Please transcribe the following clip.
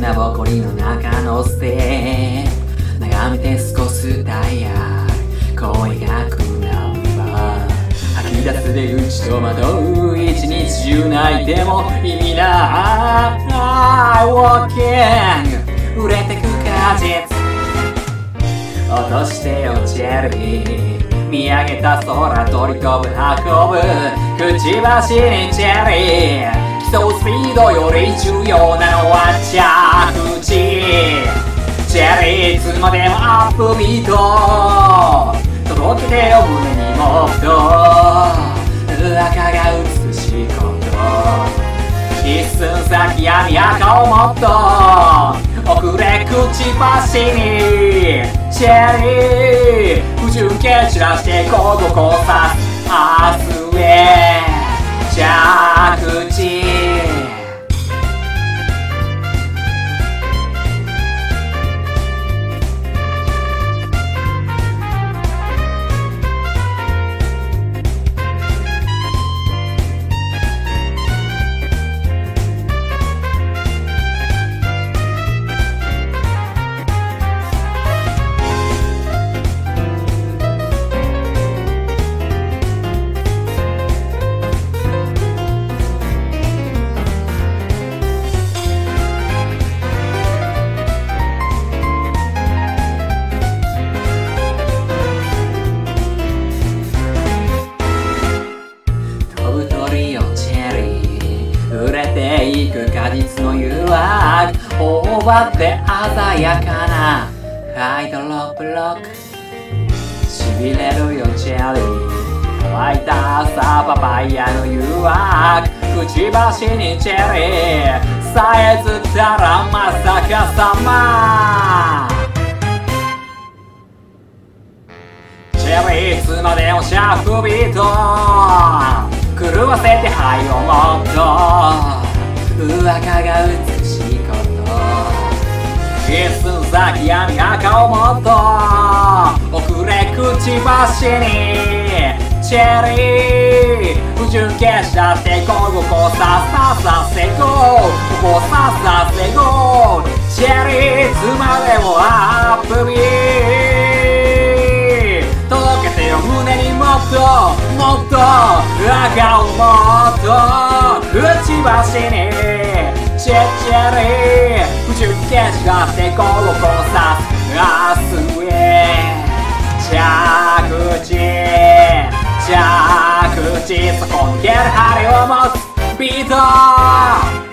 なぼこりの中のステ眺めて少しダイヤ声がくなば吐き出すで打ち戸惑う一日中泣いても意味ない。Walking 売れてく果実。落として落ちる見上げた空取り込む運ぶくちばしにチェリー競うスピードより重要なのは着地チェリーいつまでもアップビート届けてよ胸にもっと赤が美しいこと一寸先闇赤をもっと遅れくちばしにチェリーけ散らしてここうさ明日へ着地。ていく果実の誘惑頬張って鮮やかな。ハイドロップロック。痺れるよチェリー。乾いた朝パパイヤの誘惑くちばしにチェリー。さえずったらまさかさま。チェリーいつまでもシャッフビート。狂わせてはいをもっと。うわかが美しいこと一寸先闇赤をもっと遅れくちばしにチェリー不純消し出してゴーゴーさささせゴーゴーささせゴーチェリーいつまでもアップビー。届けてよ胸にもっともっと。がもっとくちばしにちっちゃり不純消し出してゴーゴーさ明日へ。着地。着地。そこに蹴る針を持つ。ビート。